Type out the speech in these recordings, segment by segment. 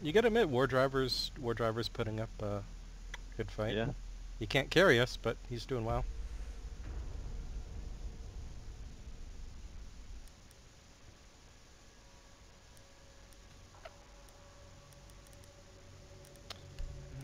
You gotta admit, War Driver's War Driver's putting up a good fight. Yeah. He can't carry us, but he's doing well.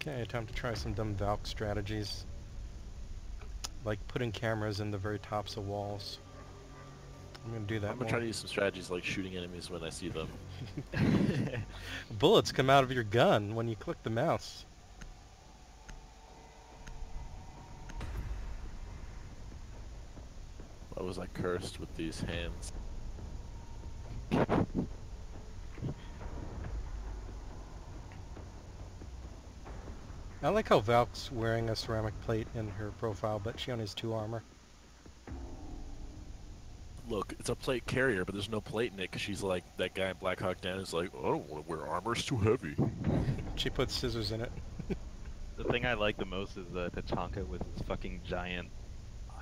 Okay, time to try some dumb Valk strategies. Like putting cameras in the very tops of walls. I'm gonna do that I'm gonna more. try to use some strategies like shooting enemies when I see them. Bullets come out of your gun when you click the mouse. Why was I cursed with these hands? I like how Valk's wearing a ceramic plate in her profile, but she only has two armor. Look, it's a plate carrier, but there's no plate in it because she's like that guy in Black Hawk Down is like, I don't want to wear armor; it's too heavy. She puts scissors in it. The thing I like the most is uh, Tachanka with his fucking giant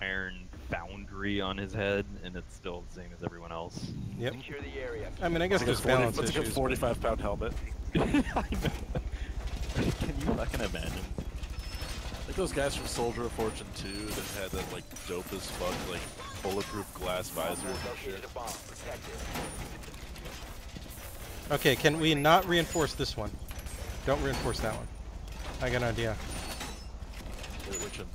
iron foundry on his head, and it's still the same as everyone else. Yep. Secure the area. I mean, I guess It's there's like a 40 balance it's like a 45 pound helmet. I know. Can you fucking imagine? Like those guys from Soldier of Fortune 2 that had that like dope as fuck like bulletproof glass visor and shit. Located a bomb. Protect it. Okay, can we not reinforce this one? Don't reinforce that one. I got an idea. Wait, which one?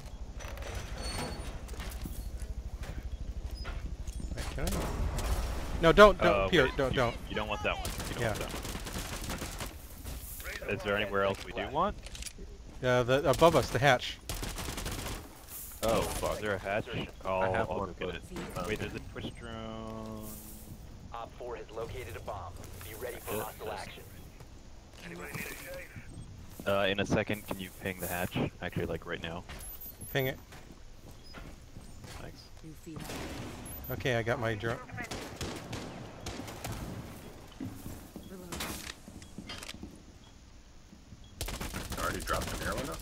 Wait, can I? No, don't, don't, Uh, Pierre, wait, don't, you, don't. You don't want that one. You don't Yeah. want that one. Is there anywhere else we do want? Uh, the above us, the hatch. Oh Is there a hatch? I'll, I have I'll one, get it. but, Wait, there's a twitch drone. Op 4 has located a bomb. Be ready for Yeah, hostile yes. action. Uh, in a second, can you ping the hatch? Actually, like right now. Ping it. Thanks. Okay, I got my drone. reload. Already dropped an air window?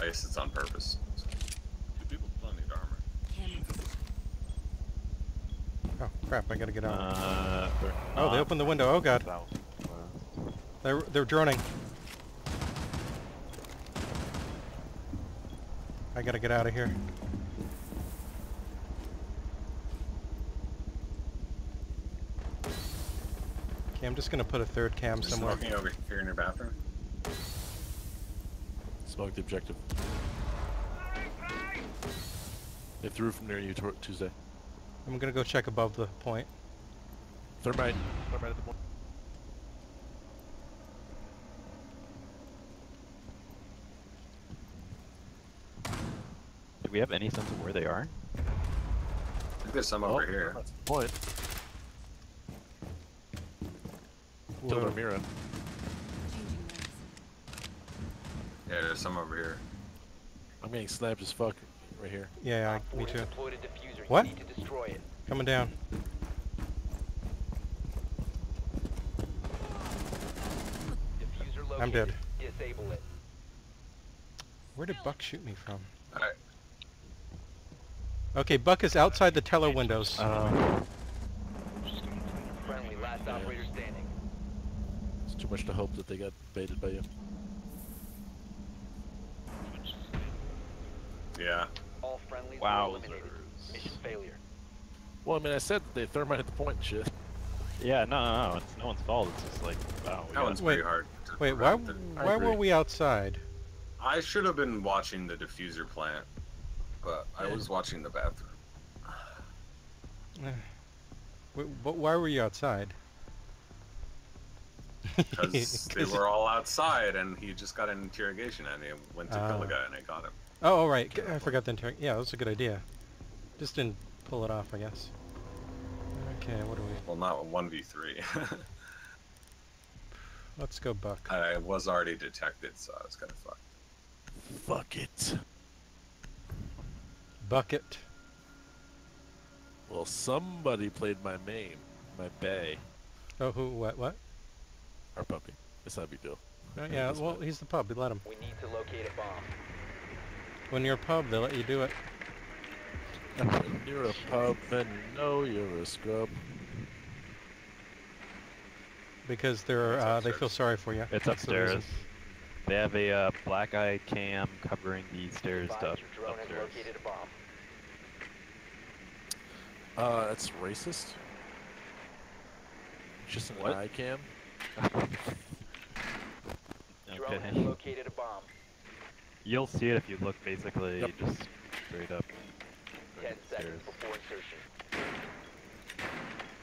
I guess it's on purpose. Two people don't need armor. Oh crap! I gotta get out. Uh, they're oh, they opened the window. Oh god, they're they're droning. I gotta get out of here. Okay, I'm just gonna put a third cam Just somewhere. smoking over here in your bathroom. Smoke the objective. They threw from near you Tuesday. I'm gonna go check above the point. Thermite. Thermite at the point. Do we have any sense of where they are? I think there's some Oh, over here. Thermite's at the point. Killed Whoa. our Yeah, there's some over here. I'm getting sniped as fuck right here. Yeah, Op I, me too. has deployed. What? You need to destroy it. Coming down. I'm dead. Disable it. Where did Buck shoot me from? Alright, Okay, Buck is outside the teller windows. Uh, Friendly, last operator standing. It's too much to hope that they got baited by you. Yeah. All friendlies Wow, were eliminated. Mission failure. Well, I mean, I said they thermite at the point and shit. yeah, no, no, no, it's no one's fault. It's just like, wow. we That got- one's Wait, pretty hard. to Wait, why prevent. Why were we outside? I should have been watching the diffuser plant, but I was watching the bathroom. Wait, but why were you outside? Because they were all outside and he just got an interrogation and he went to kill the Ah. guy and I got him. Oh, all right. I forgot the inter- Yeah, that was a good idea. Just didn't pull it off, I guess. Okay, what do we? Well, not 1v3. Let's go Buck. I was already detected, so I was kind of fucked. Fuck it. Bucket. Well, somebody played my main, my bay, Oh, who? What? What? our puppy. It's not a big deal. Oh, yeah. Well, he's the pub. We let him. We need to locate a bomb. When you're a pub, they let you do it. You're a pub and you know you're a scrub. because they're uh, they feel sorry for you. It's That's the upstairs. They have a uh, black eye cam covering the stairs Advise stuff your drone has upstairs. located a bomb. Uh, that's racist. Just an What? eye cam. Drone Okay. located a bomb. You'll see it if you look basically Yep. just straight up. Ten seconds before insertion.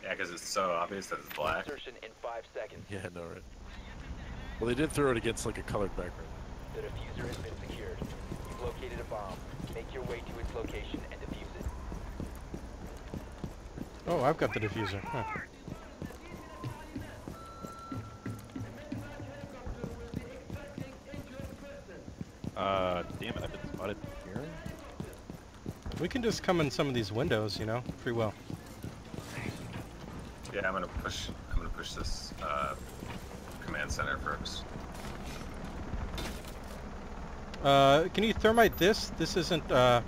Yeah, because it's so obvious that it's black. Insertion in five seconds. Yeah, no right? Well, they did throw it against like a colored background. The diffuser has been secured. You've located a bomb. Make your way to its location and defuse it. Oh, I've got the diffuser. Huh. Uh, damn it, I've been spotted here. We can just come in some of these windows, you know, free will. Yeah, I'm gonna push. I'm gonna push this uh, command center first. Uh, can you thermite this? This isn't, uh,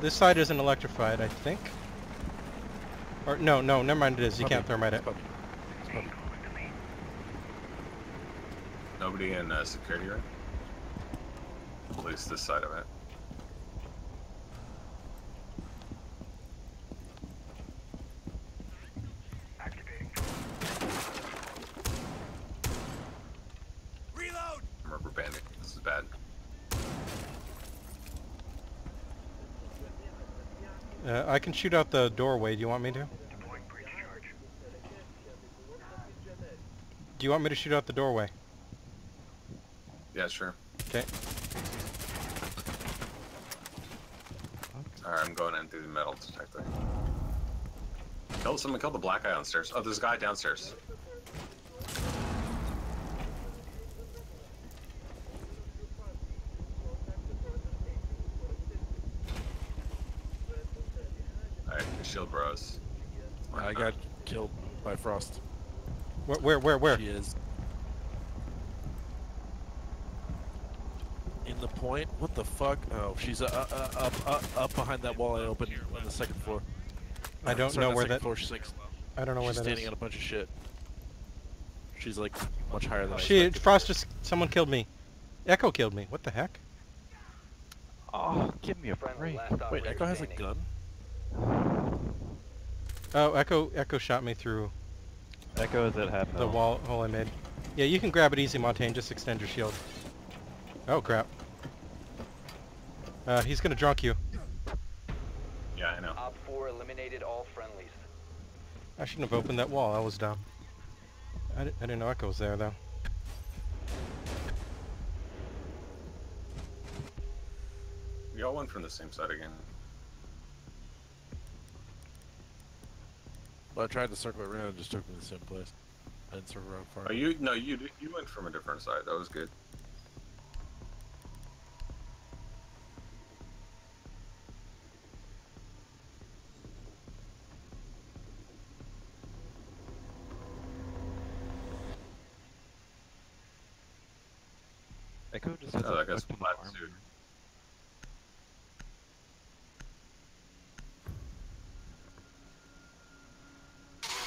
this side isn't electrified, I think. Or, no, no, never mind it is. You Puppy. can't thermite it. Puppy. Puppy. Nobody in uh, security room. At least this side of it. Reload. I'm rubber banding. This is bad. Uh, I can shoot out the doorway. Do you want me to? Do you want me to shoot out the doorway? Yeah, sure. Okay. Alright, I'm going in through the metal detector. Kill someone. Kill the black guy downstairs. Oh, there's a guy downstairs. Alright, shield bros. I got killed by Frost. Where, where, where, where? She is in the point. What the fuck? Oh, she's uh, uh, up, up, up behind that wall I opened on the second floor. I don't Sorry, know where that. Floor, she's like, I don't know where she's that standing is. on a bunch of shit. She's like much higher than I She, expected. Frost just, someone killed me. Echo killed me. What the heck? Oh, give me a Friendly break. Wait, Echo has a gun? Oh, Echo, Echo shot me through Echo is at half the wall hole I made. Yeah, you can grab it easy, Montaigne. Just extend your shield. Oh crap. Uh, he's gonna drunk you. Yeah, I know. Op 4 eliminated all friendlies. I shouldn't have opened that wall. That was dumb. I, di- I didn't know Echo was there though. We all went from the same side again. Well, I tried to circle around and just took me to the same place. I didn't circle around far. Oh, you no, you you went from a different side. That was good. Echo just has Oh, a that guy's fucking flat armor. suit.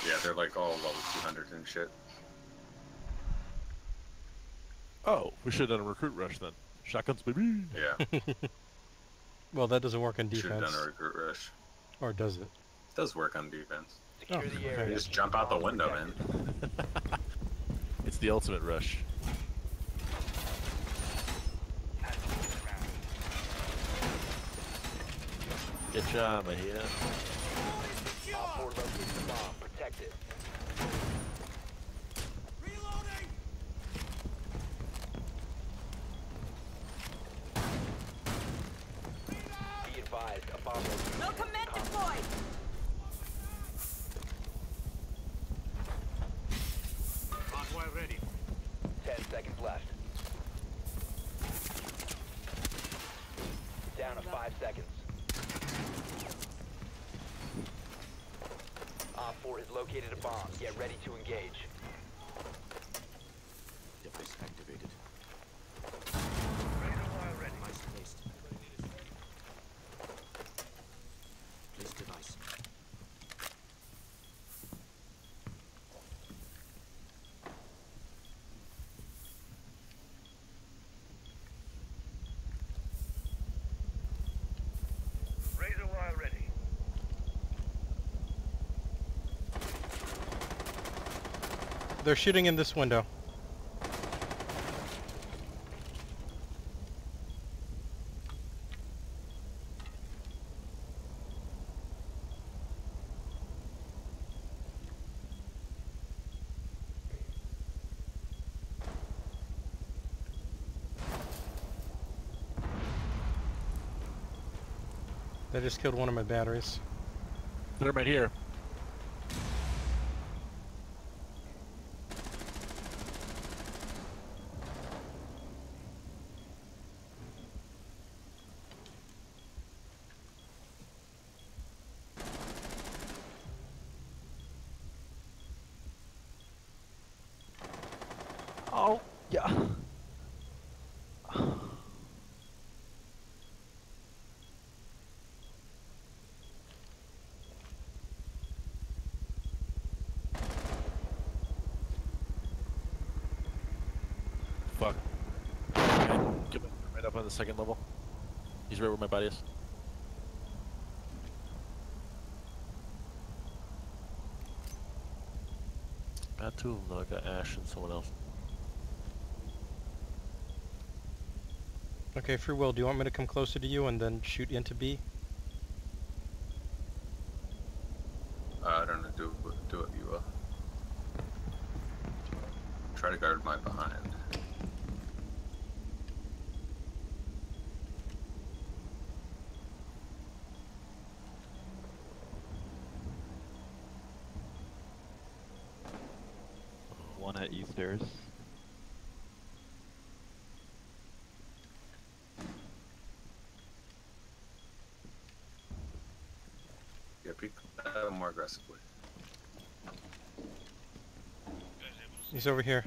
Yeah, they're like all level 200 and shit. Oh, we should have done a recruit rush then. Shotguns, baby. Yeah, Well, that doesn't work on defense. should have defense. done a recruit rush. Or does it? It does work on defense. Secure Oh, the okay. area. You just jump out the window, man. It's the ultimate rush. Good job, Mahia. Op 4 located the bomb. Protect it. Be advised, a bomb location. No command deployed! Ten seconds left. Down to five seconds. Op 4 located a bomb. Get ready to engage. They're shooting in this window. They just killed one of my batteries. They're right here. Yeah. Fuck. My- right up on the second level. He's right where my body is. Got two of them though. I got Ash and someone else. Okay, free will, do you want me to come closer to you and then shoot into B? Uh, I don't know. Do do what you will. Try to guard my behind. One at E stairs. Yeah, peek uh, more aggressively. He's over here.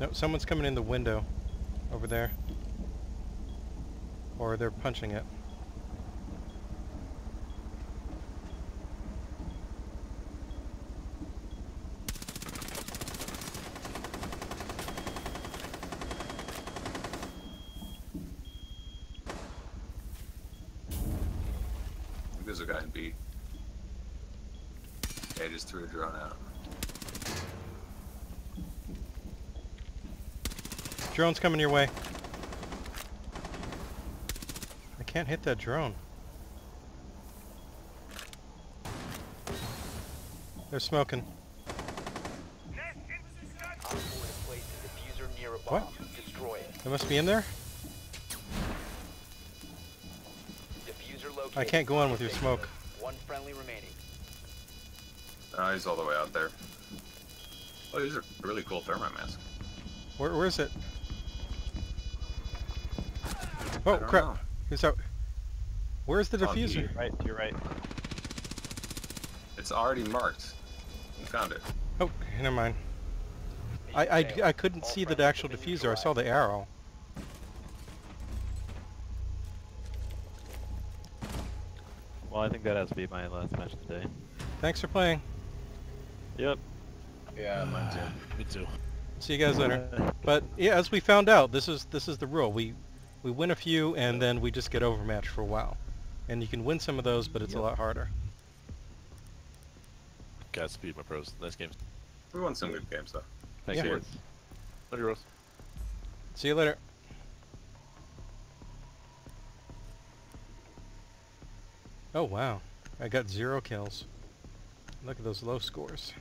No, someone's coming in the window over there. Or they're punching it. There's a guy in B. Yeah, I just threw a drone out. Drone's coming your way. I can't hit that drone. They're smoking. Op 4 has placed a diffuser near a What? bomb. Destroy it. They must be in there? Located. I can't go on with your smoke. One friendly remaining. Oh, he's all the way out there. Oh, these are really cool thermite masks. Where, where is it? Oh crap! know. Who's out? Where's the On B. diffuser? Right, to your right. It's already marked. You found it. Oh, never mind. I, I, I couldn't see the actual diffuser. I saw the arrow. Well, I think that has to be my last match today. Thanks for playing. Yep. Yeah, mine too. Me too. See you guys later. But yeah, as we found out, this is this is the rule. We we win a few and then we just get overmatched for a while. And you can win some of those, but it's a lot harder. Godspeed, my pros. Nice games. We won some good games though. Thanks, Yeah. boys. Love you, Rose. See you later. Oh wow, I got zero kills. Look at those low scores.